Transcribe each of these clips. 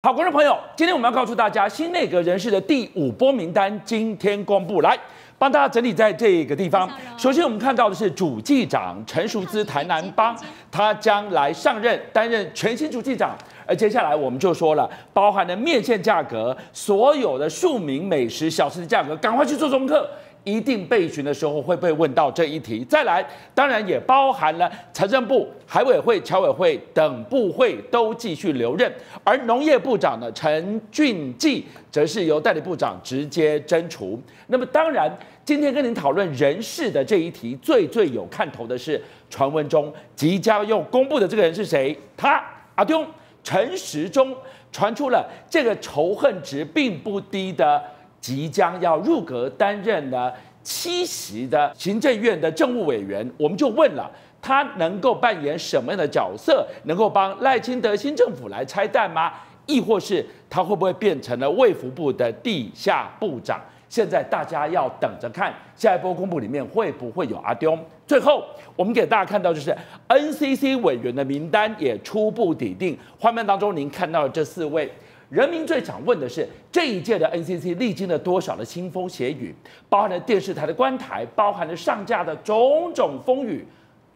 好，观众朋友，今天我们要告诉大家，新内阁人士的第五波名单今天公布，来帮大家整理在这个地方。首先，我们看到的是主计长陈淑姿台南帮，他将来上任担任全新主计长。而接下来我们就说了，包含了面线价格，所有的庶民美食小吃的价格，赶快去做功课。一定备询的时候会被问到这一题。再来，当然也包含了财政部、海委会、侨委会等部会都继续留任，而农业部长呢陈俊记则是由代理部长直接征除。那么当然，今天跟您讨论人事的这一题，最最有看头的是传闻中即将要公布的这个人是谁？他阿丢陈时中传出了这个仇恨值并不低的。即将要入阁担任呢七席的行政院的政务委员，我们就问了，他能够扮演什么样的角色？能够帮赖清德新政府来拆弹吗？亦或是他会不会变成了卫福部的地下部长？现在大家要等着看下一波公布里面会不会有阿丢。最后，我们给大家看到就是 NCC 委员的名单也初步拟定，画面当中您看到的这四位。人民最想问的是，这一届的 NCC 历经了多少的腥风血雨，包含了电视台的关台，包含了上架的种种风雨，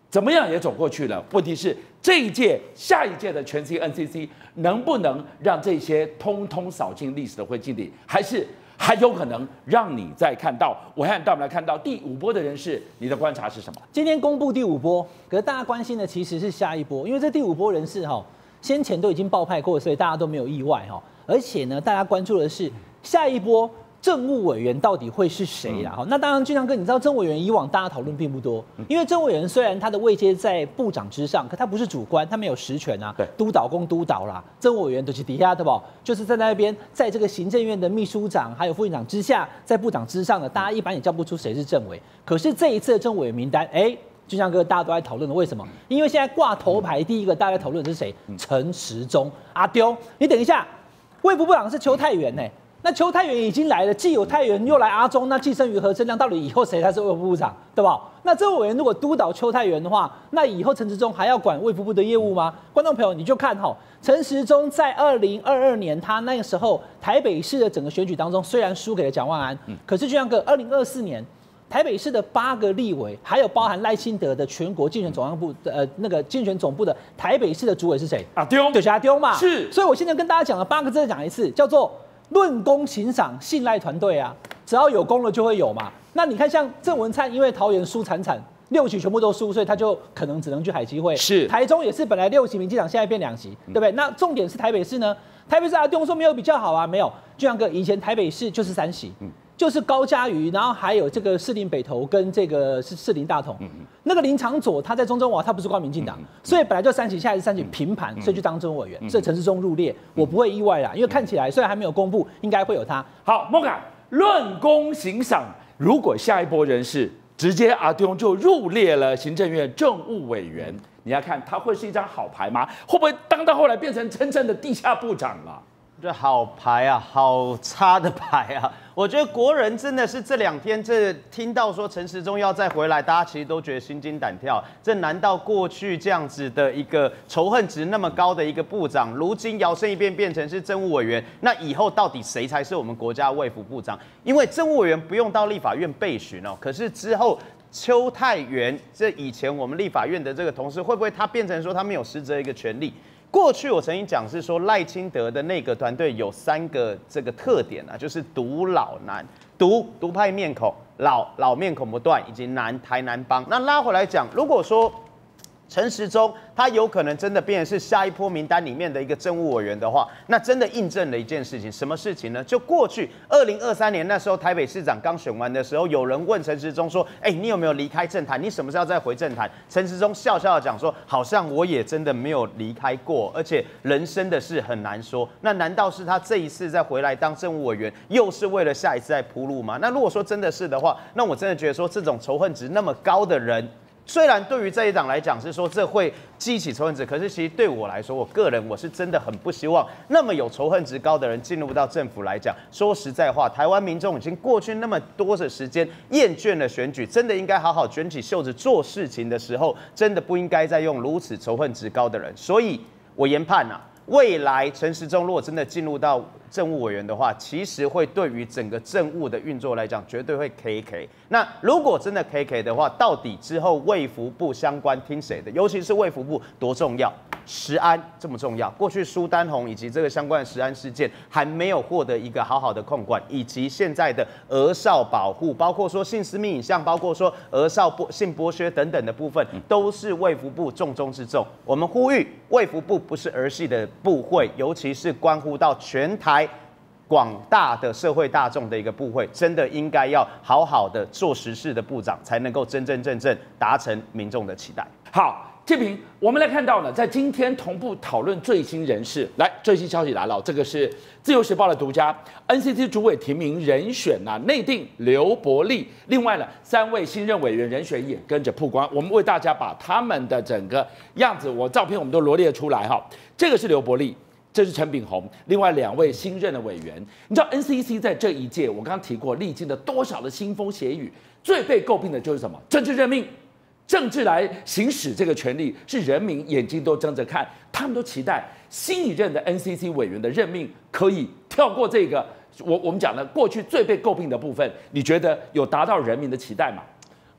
怎么样也走过去了。问题是这一届、下一届的全新 NCC 能不能让这些通通扫进历史的灰烬里，还是还有可能让你再看到？我看到我们来看到第五波的人士，你的观察是什么？今天公布第五波，可是大家关心的其实是下一波，因为这第五波人士哈。先前都已经爆派过，所以大家都没有意外哈。而且呢，大家关注的是下一波政务委员到底会是谁啦？哈，那当然，俊良哥，你知道政务委员以往大家讨论并不多，因为政务委员虽然他的位阶在部长之上，可他不是主官，他没有实权啊。对，督导公督导啦，政务委员都是底下的吧？就是在那边，在这个行政院的秘书长还有副院长之下，在部长之上的，大家一般也叫不出谁是政委。可是这一次的政委名单，哎。就像哥大家都在讨论的，为什么？因为现在挂头牌第一个大家讨论的是谁？陈时中阿丢，你等一下，卫福部长是邱泰元呢？那邱泰元已经来了，既有泰元又来阿中，那寄生于何生亮？到底以后谁才是卫福部长，对吧？那这位委员如果督导邱泰元的话，那以后陈时中还要管卫福部的业务吗？观众朋友，你就看哈，陈时中在二零二二年他那个时候台北市的整个选举当中，虽然输给了蒋万安，可是就像个二零二四年。台北市的八个立委，还有包含赖清德的全国竞选总部的呃那个竞选总部的台北市的主委是谁？阿丢，就是阿丢嘛。是，所以我现在跟大家讲了八个字，再讲一次，叫做论功行赏，信赖团队啊，只要有功了就会有嘛。那你看像郑文灿，因为桃园输惨惨，六席全部都输，所以他就可能只能去海基会。是，台中也是本来六席民进党现在变两席，对不对？那重点是台北市呢？台北市阿丢说没有比较好啊，没有，就像个以前台北市就是三席。嗯。就是高嘉瑜，然后还有这个士林北投跟这个是士林大同，那个林长佐他在中中华，他不是光民进党，所以本来就三起，下一次三起平盘，所以就当中委员，所以陈世忠入列，我不会意外啦，因为看起来虽然还没有公布，应该会有他。好，莫卡论功行赏，如果下一波人士直接阿东就入列了行政院政务委员，你要看他会是一张好牌吗？会不会当到后来变成真正的地下部长了？这好牌啊，好差的牌啊！我觉得国人真的是这两天这听到说陈时中要再回来，大家其实都觉得心惊胆跳。这难道过去这样子的一个仇恨值那么高的一个部长，如今摇身一变变成是政务委员？那以后到底谁才是我们国家卫福部长？因为政务委员不用到立法院备询哦，可是之后邱泰元这以前我们立法院的这个同事，会不会他变成说他没有实质一个权利？过去我曾经讲是说赖清德的那个团队有三个这个特点啊，就是独老难，独独派面孔，老老面孔不断，以及南台南帮。那拉回来讲，如果说陈时中。他有可能真的变成是下一波名单里面的一个政务委员的话，那真的印证了一件事情，什么事情呢？就过去二零二三年那时候台北市长刚选完的时候，有人问陈时中说：“哎，你有没有离开政坛？你什么时候再回政坛？”陈时中笑笑的讲说：“好像我也真的没有离开过，而且人生的事很难说。那难道是他这一次再回来当政务委员，又是为了下一次再铺路吗？那如果说真的是的话，那我真的觉得说这种仇恨值那么高的人。”虽然对于这一党来讲是说这会激起仇恨值，可是其实对我来说，我个人我是真的很不希望那么有仇恨值高的人进入到政府来讲。说实在话，台湾民众已经过去那么多的时间厌倦了选举，真的应该好好卷起袖子做事情的时候，真的不应该再用如此仇恨值高的人。所以我研判呐。未来陈时中如果真的进入到政务委员的话，其实会对于整个政务的运作来讲，绝对会 K K。那如果真的 K K 的话，到底之后卫福部相关听谁的？尤其是卫福部多重要？食安这么重要？过去苏丹红以及这个相关的食安事件还没有获得一个好好的控管，以及现在的儿少保护，包括说性私密影像，包括说儿少剥性剥削等等的部分，都是卫福部重中之重。我们呼吁卫福部不是儿戏的部会，尤其是关乎到全台。广大的社会大众的一个部会，真的应该要好好的做实事的部长，才能够真真正正达成民众的期待。好，建平，我们来看到呢，在今天同步讨论最新人事，来最新消息来了，这个是自由时报的独家 NCC 主委提名人选啊，内定刘伯利，另外呢，三位新任委员人选也跟着曝光，我们为大家把他们的整个样子，我照片我们都罗列出来哈，这个是刘伯利。这是陈炳宏，另外两位新任的委员。你知道 NCC 在这一届，我刚刚提过，历经了多少的腥风血雨，最被诟病的就是什么？政治任命，政治来行使这个权利，是人民眼睛都睁着看，他们都期待新一任的 NCC 委员的任命可以跳过这个。我我们讲的过去最被诟病的部分，你觉得有达到人民的期待吗？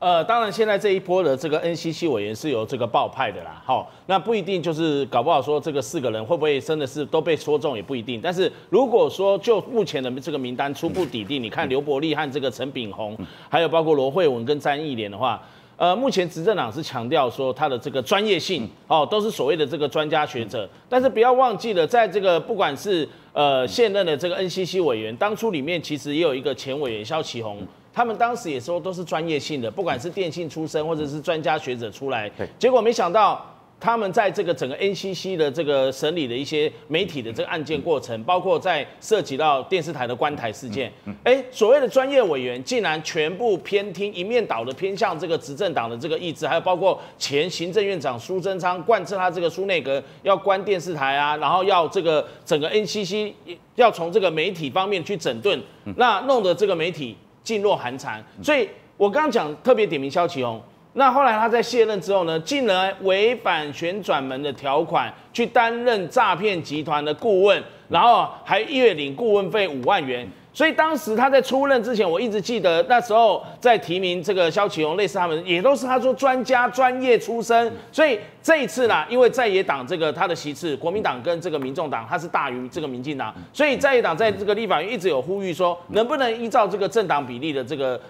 呃，当然，现在这一波的这个 NCC 委员是由这个报派的啦，好，那不一定就是搞不好说这个四个人会不会真的是都被说中也不一定。但是如果说就目前的这个名单初步底定，你看刘伯利和这个陈炳宏，还有包括罗慧文跟詹义莲的话，呃，目前执政党是强调说他的这个专业性哦，都是所谓的这个专家学者。但是不要忘记了，在这个不管是呃现任的这个 NCC 委员，当初里面其实也有一个前委员肖启宏。他们当时也说都是专业性的，不管是电信出身或者是专家学者出来，结果没想到他们在这个整个 NCC 的这个审理的一些媒体的这个案件过程，包括在涉及到电视台的关台事件，哎，所谓的专业委员竟然全部偏听一面倒的偏向这个执政党的这个意志，还有包括前行政院长苏贞昌贯彻他这个苏内阁要关电视台啊，然后要这个整个 NCC 要从这个媒体方面去整顿，那弄得这个媒体。噤若寒蝉，所以我刚刚讲特别点名肖启宏，那后来他在卸任之后呢，竟然违反旋转门的条款，去担任诈骗集团的顾问，然后还月领顾问费五万元。所以当时他在出任之前，我一直记得那时候在提名这个肖启荣，类似他们也都是他说专家专业出身。所以这一次呢，因为在野党这个他的席次，国民党跟这个民众党他是大于这个民进党，所以在野党在这个立法院一直有呼吁说，能不能依照这个政党比例的这个。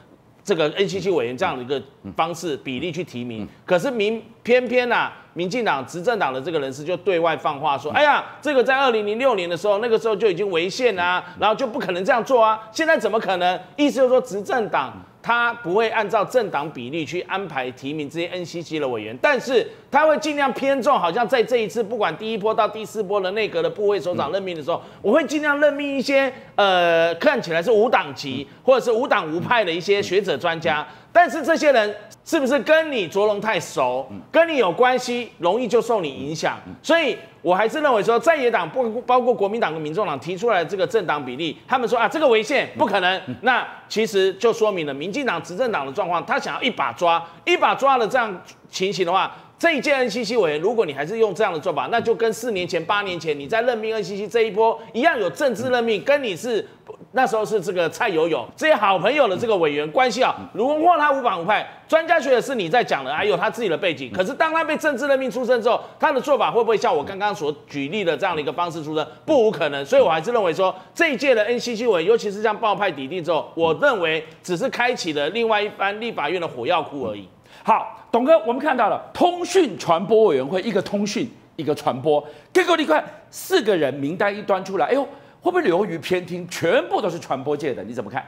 这个 NCC 委员这样的一个方式比例去提名，可是民偏偏呐，民进党执政党的这个人士就对外放话说，哎呀，这个在二零零六年的时候，那个时候就已经违宪啊，然后就不可能这样做啊，现在怎么可能？意思就是说执政党。他不会按照政党比例去安排提名这些 NCC 的委员，但是他会尽量偏重，好像在这一次不管第一波到第四波的内阁的部会首长任命的时候，我会尽量任命一些呃看起来是无党籍或者是无党无派的一些学者专家。但是这些人是不是跟你卓龙太熟，跟你有关系，容易就受你影响？所以我还是认为说，在野党不包括国民党跟民众党提出来这个政党比例，他们说啊这个违宪不可能，那其实就说明了民进党执政党的状况，他想要一把抓，一把抓了这样情形的话。这一届 NCC 委员，如果你还是用这样的做法，那就跟四年前、八年前你在任命 NCC 这一波一样，有政治任命，跟你是那时候是这个蔡友友这些好朋友的这个委员关系啊。如果他无党无派，专家学者是你在讲的，还有他自己的背景。可是当他被政治任命出身之后，他的做法会不会像我刚刚所举例的这样的一个方式出身？不无可能。所以我还是认为说，这一届的 NCC 委，尤其是像爆派抵定之后，我认为只是开启了另外一番立法院的火药库而已。好，董哥，我们看到了通讯传播委员会，一个通讯，一个传播，结果你看四个人名单一端出来，哎呦，会不会流于偏听？全部都是传播界的，你怎么看？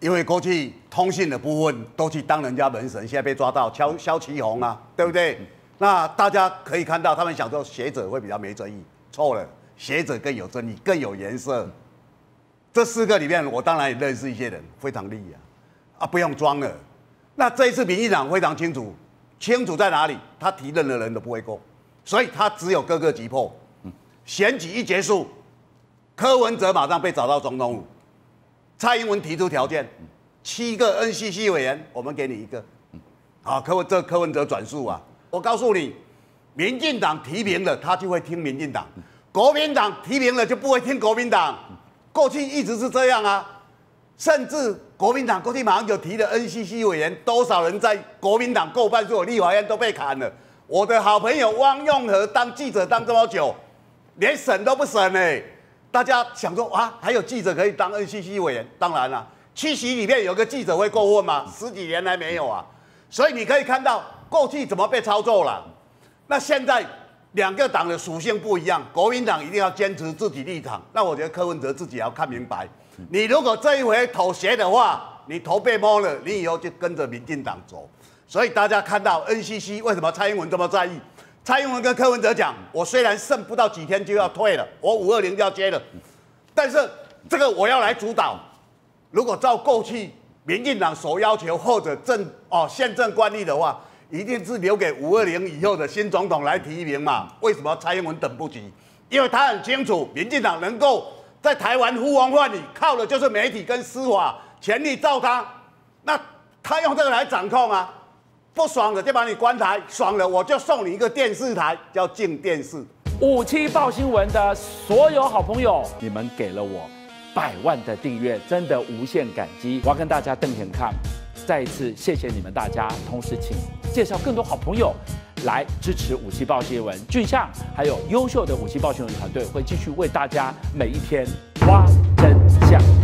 因为过去通信的部分都去当人家门神，现在被抓到敲萧其红啊，对不对？那大家可以看到，他们想说学者会比较没争议，错了，学者更有争议，更有颜色。这四个里面，我当然也认识一些人，非常厉害啊，不用装了。那这一次民进党非常清楚，清楚在哪里？他提任何人都不会过，所以他只有各个击破。选举一结束，柯文哲马上被找到总统府，蔡英文提出条件，七个 NCC 委员，我们给你一个。好，柯文这柯文哲转述啊，我告诉你，民进党提名了他就会听民进党，国民党提名了就不会听国民党，过去一直是这样啊。甚至国民党过去马上就提了 NCC 委员，多少人在国民党过半数立法院都被砍了。我的好朋友汪用和当记者当这么久，连审都不审呢。大家想说啊，还有记者可以当 NCC 委员？当然了，七席里面有个记者会过问吗？十几年来没有啊。所以你可以看到过去怎么被操作了。那现在两个党的属性不一样，国民党一定要坚持自己立场。那我觉得柯文哲自己也要看明白，你如果这一回妥协的话，你头被摸了，你以后就跟着民进党走。所以大家看到 NCC 为什么蔡英文这么在意？蔡英文跟柯文哲讲，我虽然剩不到几天就要退了，我五二零就要接了，但是这个我要来主导。如果照过去民进党所要求或者政哦宪政惯例的话，一定是留给五二零以后的新总统来提名嘛？为什么蔡英文等不及？因为他很清楚，民进党能够在台湾呼风唤雨，靠的就是媒体跟司法全力照他，那他用这个来掌控啊。不爽了就把你关台，爽了我就送你一个电视台，叫静电视。五七报新闻的所有好朋友，你们给了我百万的订阅，真的无限感激。我要跟大家瞪眼看，再一次谢谢你们大家，同时请介绍更多好朋友来支持五七报新闻。俊相还有优秀的五七报新闻团队会继续为大家每一天挖真相。